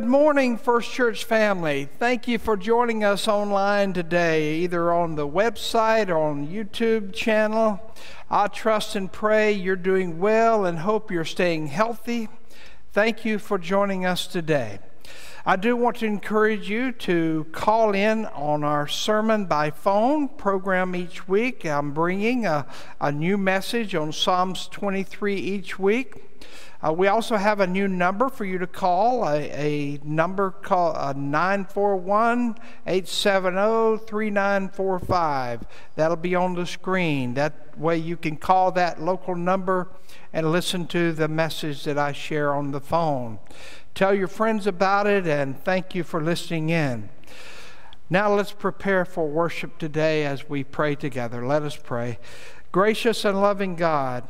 Good morning, First Church family. Thank you for joining us online today, either on the website or on YouTube channel. I trust and pray you're doing well and hope you're staying healthy. Thank you for joining us today. I do want to encourage you to call in on our sermon by phone program each week. I'm bringing a, a new message on Psalms 23 each week. Uh, we also have a new number for you to call, a, a number called uh, 941 870 3945. That'll be on the screen. That way you can call that local number and listen to the message that I share on the phone. Tell your friends about it and thank you for listening in. Now let's prepare for worship today as we pray together. Let us pray. Gracious and loving God,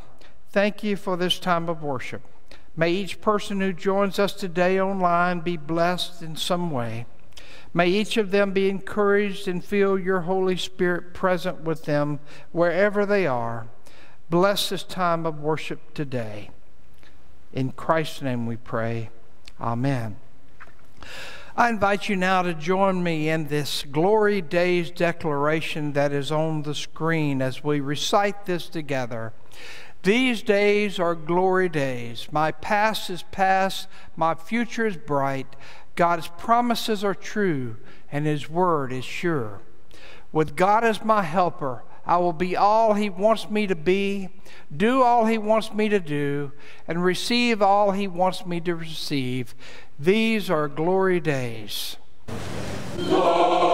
thank you for this time of worship. May each person who joins us today online be blessed in some way. May each of them be encouraged and feel your Holy Spirit present with them wherever they are. Bless this time of worship today. In Christ's name we pray. Amen. I invite you now to join me in this Glory Days declaration that is on the screen as we recite this together. These days are glory days. My past is past, my future is bright. God's promises are true, and His word is sure. With God as my helper, I will be all He wants me to be, do all He wants me to do, and receive all He wants me to receive. These are glory days. Lord.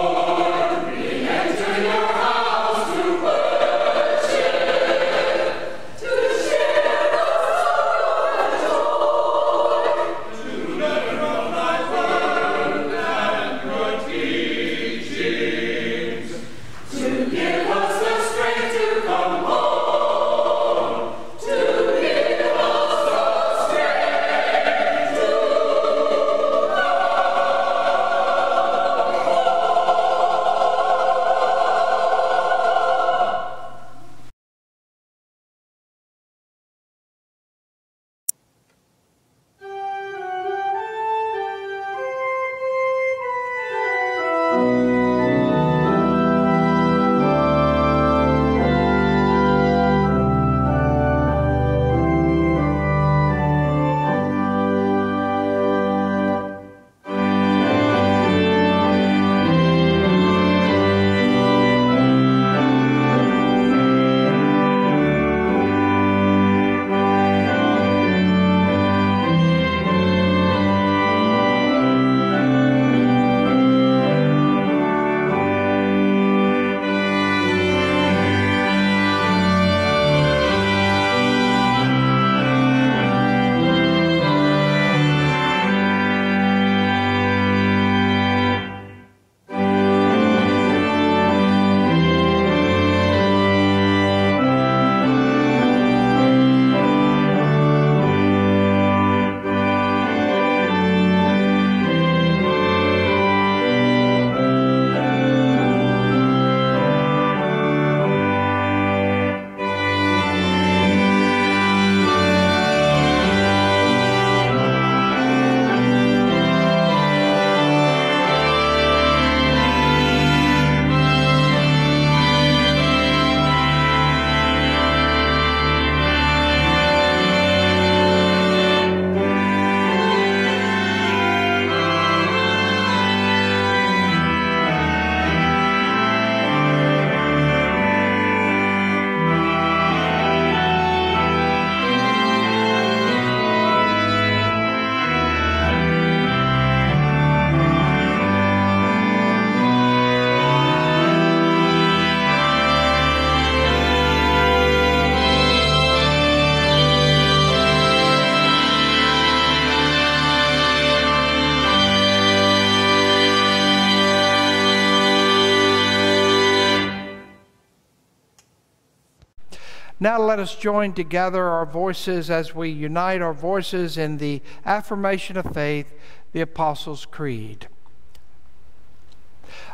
Now let us join together our voices as we unite our voices in the affirmation of faith, the Apostles' Creed.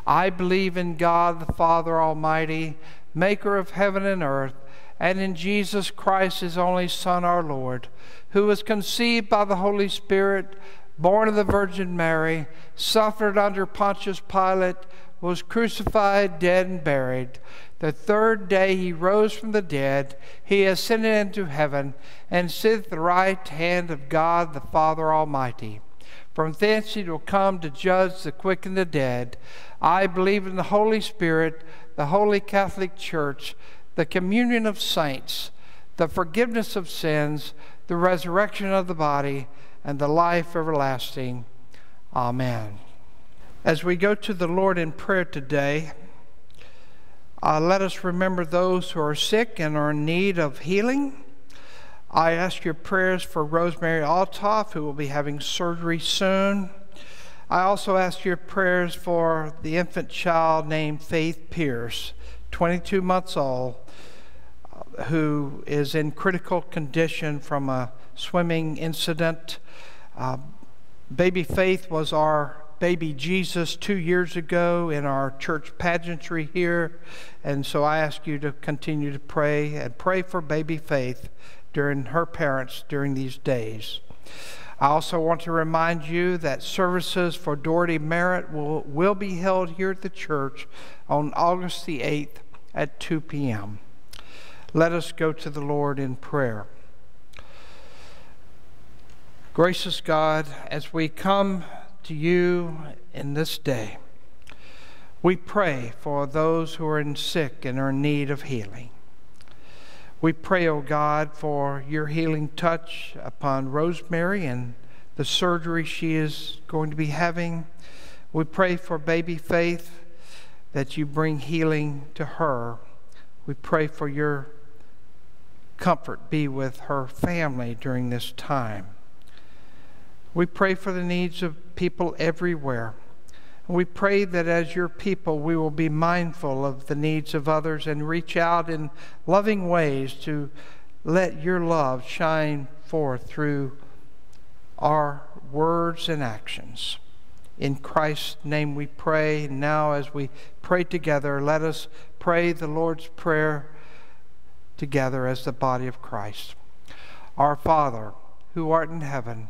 I believe in God the Father Almighty, maker of heaven and earth, and in Jesus Christ, his only Son, our Lord, who was conceived by the Holy Spirit, born of the Virgin Mary, suffered under Pontius Pilate, was crucified, dead, and buried. The third day he rose from the dead. He ascended into heaven and sitteth at the right hand of God the Father Almighty. From thence he will come to judge the quick and the dead. I believe in the Holy Spirit, the holy Catholic Church, the communion of saints, the forgiveness of sins, the resurrection of the body, and the life everlasting. Amen. As we go to the Lord in prayer today, uh, let us remember those who are sick and are in need of healing. I ask your prayers for Rosemary Altoff, who will be having surgery soon. I also ask your prayers for the infant child named Faith Pierce, 22 months old, who is in critical condition from a swimming incident. Uh, baby Faith was our baby Jesus two years ago in our church pageantry here. And so I ask you to continue to pray and pray for baby Faith during her parents during these days. I also want to remind you that services for Dorothy Merritt will, will be held here at the church on August the 8th at 2 p.m. Let us go to the Lord in prayer. Gracious God, as we come to you in this day, we pray for those who are in sick and are in need of healing. We pray, O oh God, for your healing touch upon Rosemary and the surgery she is going to be having. We pray for baby Faith that you bring healing to her. We pray for your comfort be with her family during this time. We pray for the needs of people everywhere. We pray that as your people, we will be mindful of the needs of others and reach out in loving ways to let your love shine forth through our words and actions. In Christ's name we pray. Now, as we pray together, let us pray the Lord's Prayer together as the body of Christ. Our Father, who art in heaven,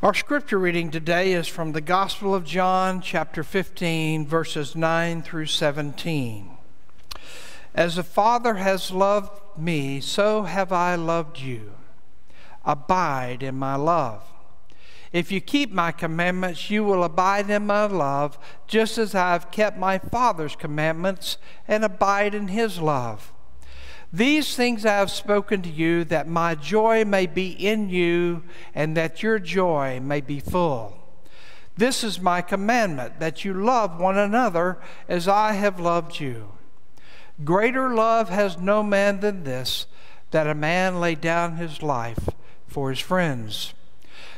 Our scripture reading today is from the Gospel of John, chapter 15, verses 9 through 17. As the Father has loved me, so have I loved you. Abide in my love. If you keep my commandments, you will abide in my love, just as I have kept my Father's commandments and abide in his love. These things I have spoken to you, that my joy may be in you, and that your joy may be full. This is my commandment, that you love one another as I have loved you. Greater love has no man than this, that a man lay down his life for his friends.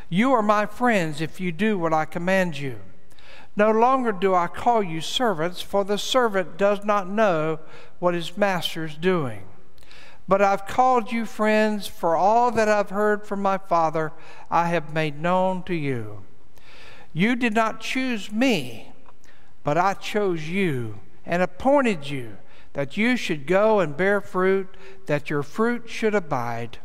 You are my friends if you do what I command you. No longer do I call you servants, for the servant does not know what his master is doing. But I've called you friends, for all that I've heard from my Father I have made known to you. You did not choose me, but I chose you and appointed you that you should go and bear fruit, that your fruit should abide,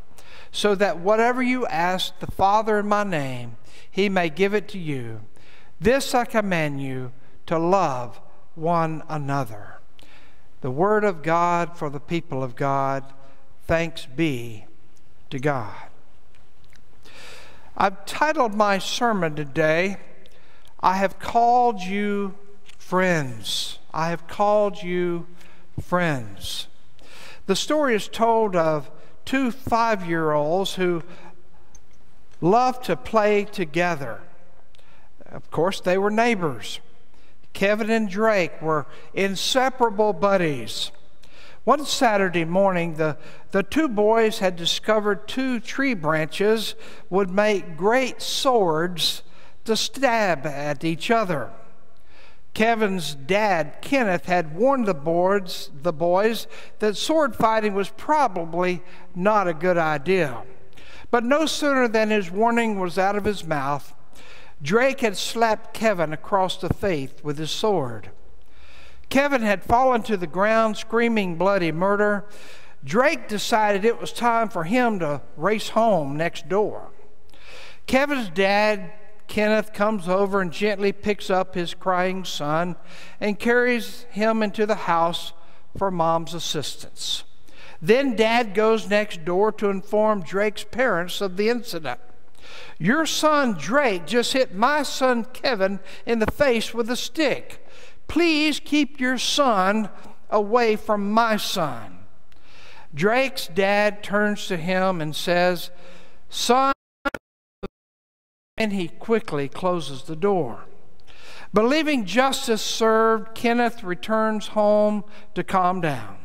so that whatever you ask the Father in my name, he may give it to you. This I command you to love one another. The word of God for the people of God. Thanks be to God. I've titled my sermon today, I have called you friends. I have called you friends. The story is told of two five year olds who loved to play together. Of course, they were neighbors. Kevin and Drake were inseparable buddies. One Saturday morning, the, the two boys had discovered two tree branches would make great swords to stab at each other. Kevin's dad, Kenneth, had warned the boards, the boys that sword fighting was probably not a good idea. But no sooner than his warning was out of his mouth, Drake had slapped Kevin across the face with his sword. Kevin had fallen to the ground screaming bloody murder. Drake decided it was time for him to race home next door. Kevin's dad Kenneth comes over and gently picks up his crying son and carries him into the house for mom's assistance. Then dad goes next door to inform Drake's parents of the incident. Your son Drake just hit my son Kevin in the face with a stick. Please keep your son away from my son. Drake's dad turns to him and says, Son, and he quickly closes the door. Believing justice served, Kenneth returns home to calm down.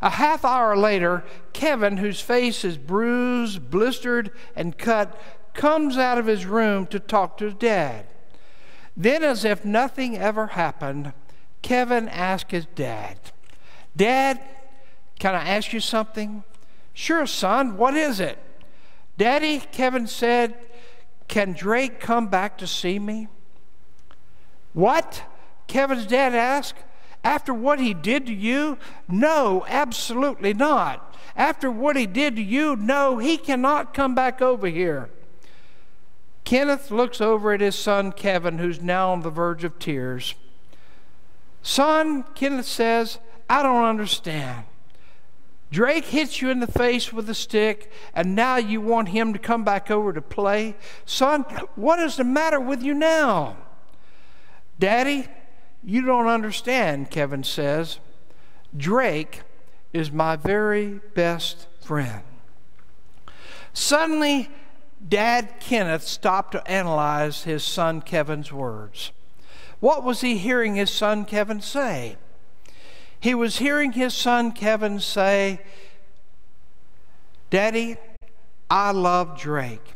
A half hour later, Kevin, whose face is bruised, blistered, and cut, comes out of his room to talk to his dad. Then, as if nothing ever happened, Kevin asked his dad, Dad, can I ask you something? Sure, son, what is it? Daddy, Kevin said, can Drake come back to see me? What? Kevin's dad asked. After what he did to you? No, absolutely not. After what he did to you? No, he cannot come back over here. Kenneth looks over at his son Kevin, who's now on the verge of tears. Son, Kenneth says, I don't understand. Drake hits you in the face with a stick, and now you want him to come back over to play? Son, what is the matter with you now? Daddy, you don't understand, Kevin says. Drake is my very best friend. Suddenly, Dad Kenneth stopped to analyze his son Kevin's words. What was he hearing his son Kevin say? He was hearing his son Kevin say, Daddy, I love Drake.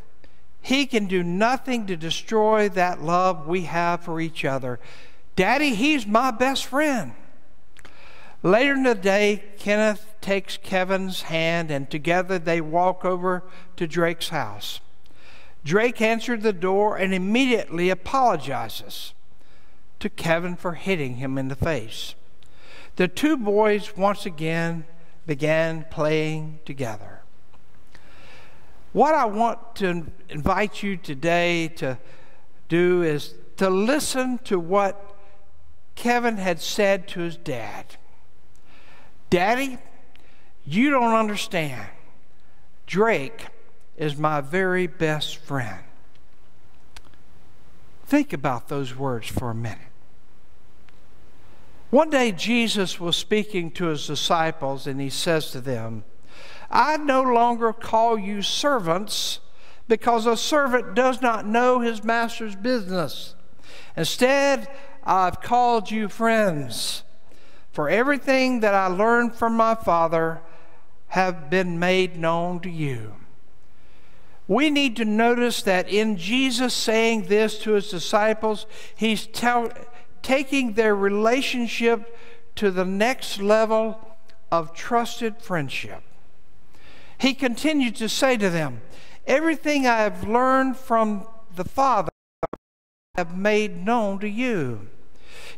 He can do nothing to destroy that love we have for each other. Daddy, he's my best friend. Later in the day, Kenneth takes Kevin's hand and together they walk over to Drake's house. Drake answered the door and immediately apologizes to Kevin for hitting him in the face the two boys once again began playing together. What I want to invite you today to do is to listen to what Kevin had said to his dad. Daddy, you don't understand. Drake is my very best friend. Think about those words for a minute. One day, Jesus was speaking to his disciples, and he says to them, I no longer call you servants because a servant does not know his master's business. Instead, I've called you friends. For everything that I learned from my Father have been made known to you. We need to notice that in Jesus saying this to his disciples, he's telling taking their relationship to the next level of trusted friendship. He continued to say to them, Everything I have learned from the Father I have made known to you.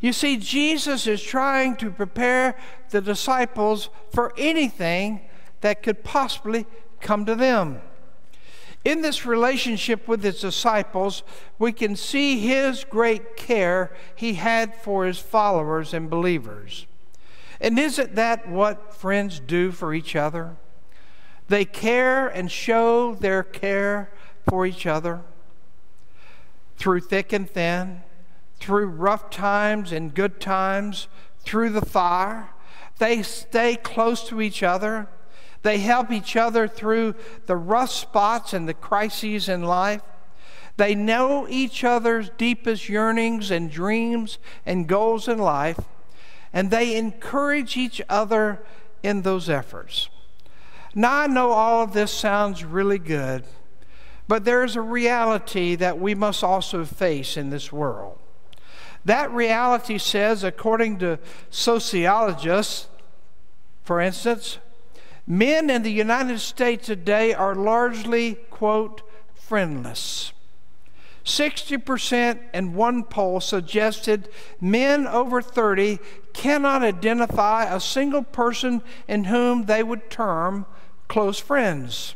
You see, Jesus is trying to prepare the disciples for anything that could possibly come to them. In this relationship with his disciples, we can see his great care he had for his followers and believers. And isn't that what friends do for each other? They care and show their care for each other through thick and thin, through rough times and good times, through the fire. They stay close to each other. They help each other through the rough spots and the crises in life. They know each other's deepest yearnings and dreams and goals in life, and they encourage each other in those efforts. Now, I know all of this sounds really good, but there is a reality that we must also face in this world. That reality says, according to sociologists, for instance, men in the United States today are largely, quote, friendless. 60% in one poll suggested men over 30 cannot identify a single person in whom they would term close friends.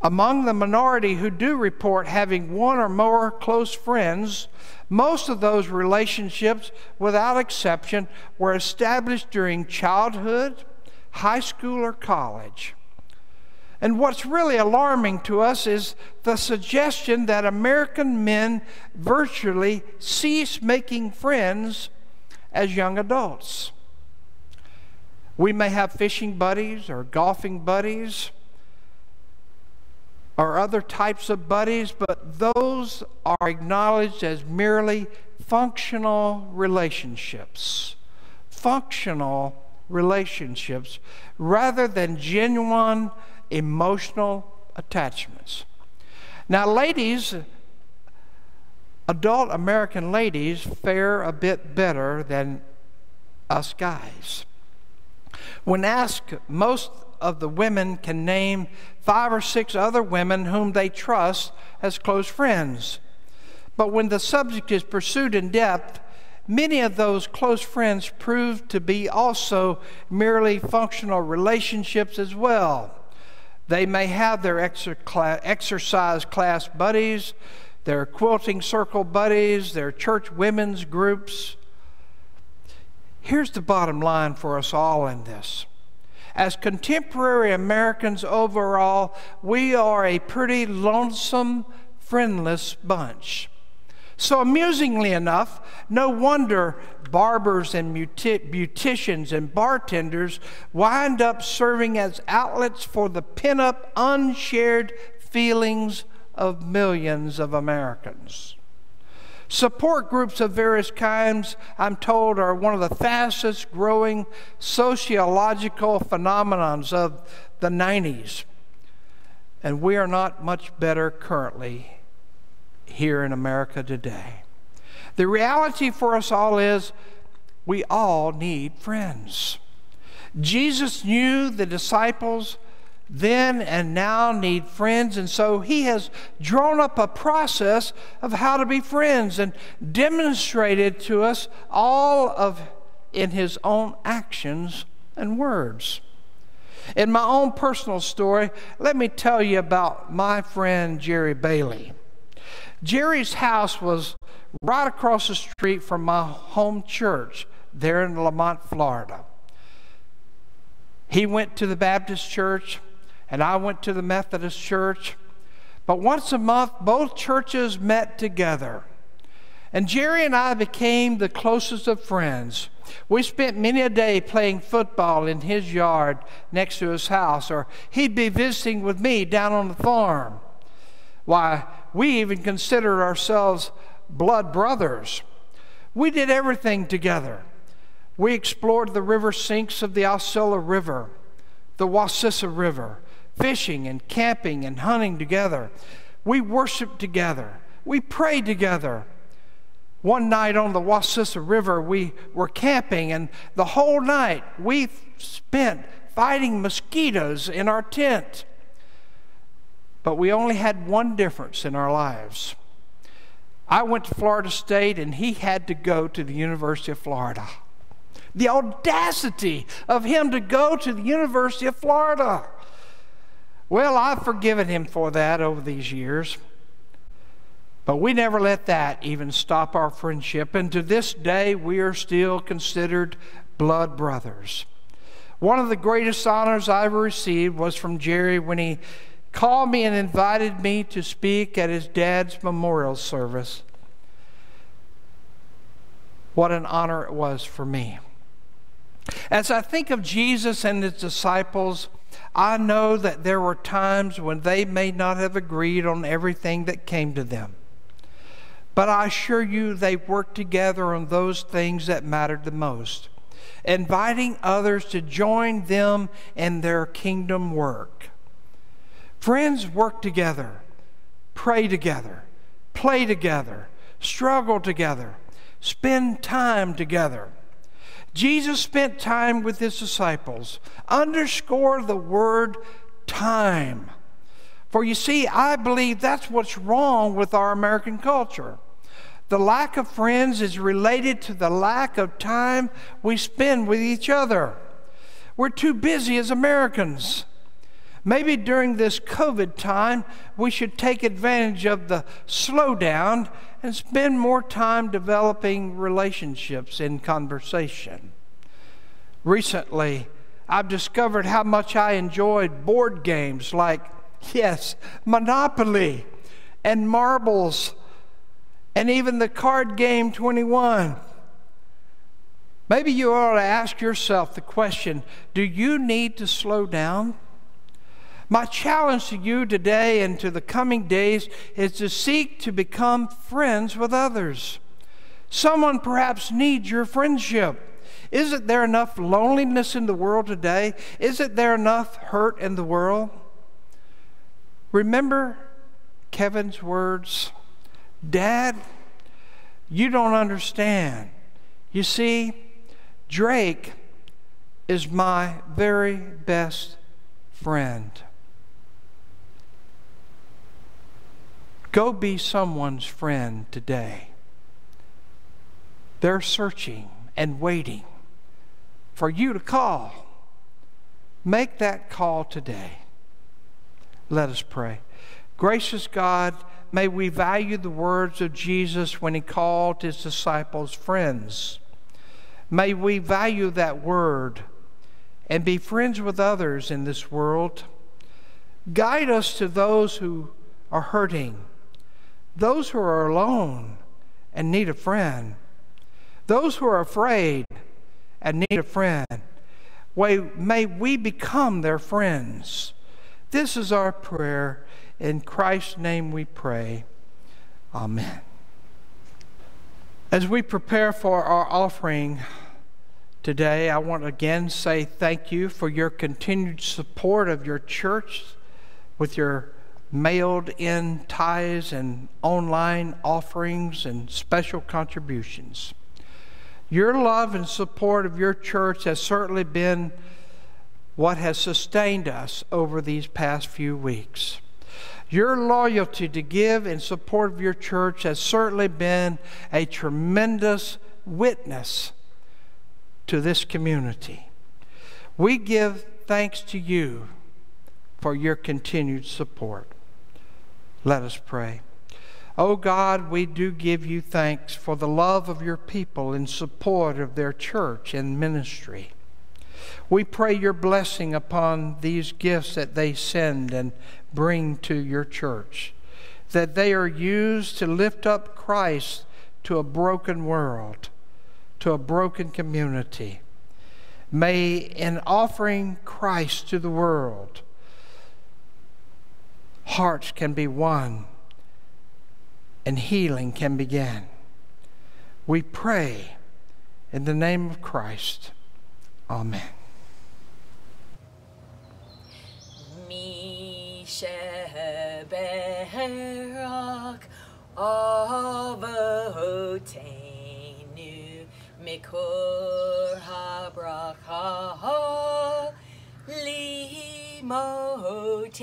Among the minority who do report having one or more close friends, most of those relationships, without exception, were established during childhood, high school, or college. And what's really alarming to us is the suggestion that American men virtually cease making friends as young adults. We may have fishing buddies or golfing buddies or other types of buddies, but those are acknowledged as merely functional relationships. Functional relationships rather than genuine emotional attachments. Now, ladies, adult American ladies fare a bit better than us guys. When asked, most of the women can name five or six other women whom they trust as close friends. But when the subject is pursued in depth, many of those close friends prove to be also merely functional relationships as well. They may have their exercise class buddies, their quilting circle buddies, their church women's groups. Here's the bottom line for us all in this. As contemporary Americans overall, we are a pretty lonesome, friendless bunch. So, amusingly enough, no wonder barbers and beauticians and bartenders wind up serving as outlets for the pent up, unshared feelings of millions of Americans. Support groups of various kinds, I'm told, are one of the fastest growing sociological phenomenons of the 90s. And we are not much better currently here in America today. The reality for us all is we all need friends. Jesus knew the disciples then and now need friends, and so he has drawn up a process of how to be friends and demonstrated to us all of in his own actions and words. In my own personal story, let me tell you about my friend Jerry Bailey. Jerry's house was right across the street from my home church there in Lamont, Florida. He went to the Baptist church, and I went to the Methodist church. But once a month, both churches met together. And Jerry and I became the closest of friends. We spent many a day playing football in his yard next to his house, or he'd be visiting with me down on the farm. Why, we even considered ourselves blood brothers. We did everything together. We explored the river sinks of the Aucilla River, the Wacissa River, fishing and camping and hunting together. We worshiped together. We prayed together. One night on the Wacissa River, we were camping, and the whole night we spent fighting mosquitoes in our tent. But we only had one difference in our lives. I went to Florida State and he had to go to the University of Florida. The audacity of him to go to the University of Florida. Well, I've forgiven him for that over these years. But we never let that even stop our friendship. And to this day, we are still considered blood brothers. One of the greatest honors I ever received was from Jerry when he called me and invited me to speak at his dad's memorial service. What an honor it was for me. As I think of Jesus and his disciples, I know that there were times when they may not have agreed on everything that came to them. But I assure you, they worked together on those things that mattered the most, inviting others to join them in their kingdom work. Friends work together, pray together, play together, struggle together, spend time together. Jesus spent time with his disciples. Underscore the word time. For you see, I believe that's what's wrong with our American culture. The lack of friends is related to the lack of time we spend with each other. We're too busy as Americans. Maybe during this COVID time, we should take advantage of the slowdown and spend more time developing relationships in conversation. Recently, I've discovered how much I enjoyed board games like, yes, Monopoly and Marbles and even the card game 21. Maybe you ought to ask yourself the question do you need to slow down? My challenge to you today and to the coming days is to seek to become friends with others. Someone perhaps needs your friendship. Isn't there enough loneliness in the world today? Isn't there enough hurt in the world? Remember Kevin's words Dad, you don't understand. You see, Drake is my very best friend. Go be someone's friend today. They're searching and waiting for you to call. Make that call today. Let us pray. Gracious God, may we value the words of Jesus when he called his disciples friends. May we value that word and be friends with others in this world. Guide us to those who are hurting those who are alone and need a friend, those who are afraid and need a friend. May we become their friends. This is our prayer. In Christ's name we pray. Amen. As we prepare for our offering today, I want to again say thank you for your continued support of your church with your mailed in tithes and online offerings and special contributions. Your love and support of your church has certainly been what has sustained us over these past few weeks. Your loyalty to give in support of your church has certainly been a tremendous witness to this community. We give thanks to you for your continued support. Let us pray. Oh God, we do give you thanks for the love of your people in support of their church and ministry. We pray your blessing upon these gifts that they send and bring to your church, that they are used to lift up Christ to a broken world, to a broken community. May, in offering Christ to the world, hearts can be won and healing can begin. We pray in the name of Christ. Amen. mikor habracha Motenu.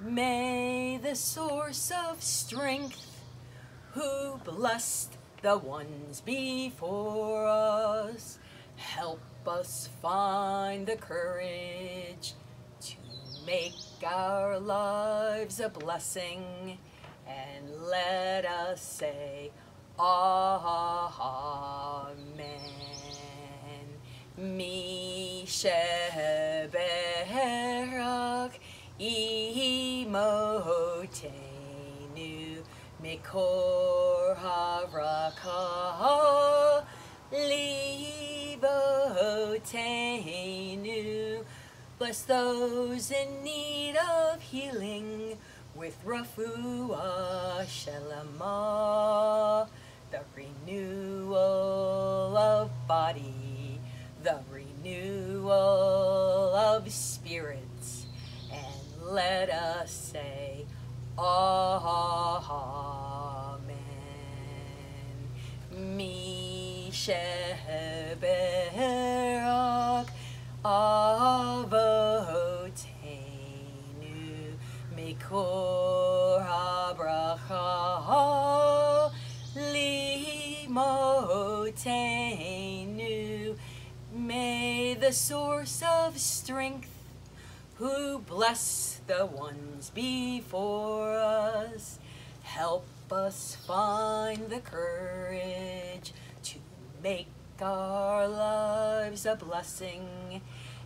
May the source of strength, who blessed the ones before us, help us find the courage to make our lives a blessing and let us say, Amen. Mi sheberak imotenu mikor habracha libotenu. Bless those in need of healing with Rafua Shelama, the renewal of body the renewal of spirits, and let us say, Amen. Mishabed. The source of strength. Who bless the ones before us? Help us find the courage to make our lives a blessing.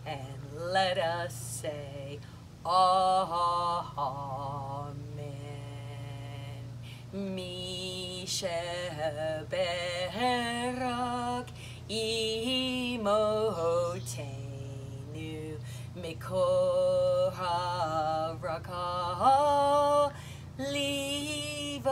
And let us say Amen. Mi sheberak imotenu mikor habracha livotenu.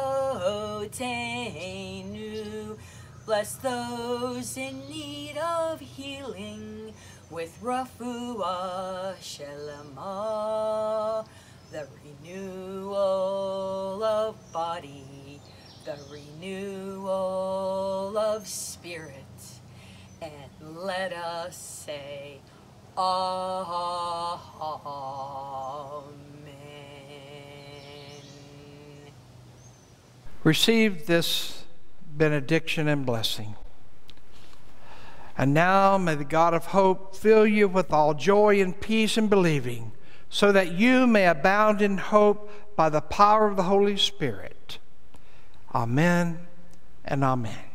Bless those in need of healing with Rafua Shelema, the renewal of body, the renewal of spirit. Let us say, Amen. Receive this benediction and blessing. And now may the God of hope fill you with all joy and peace in believing, so that you may abound in hope by the power of the Holy Spirit. Amen and amen.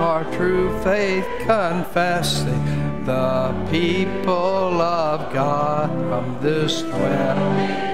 Our true faith confessing the people of God from this dwelling.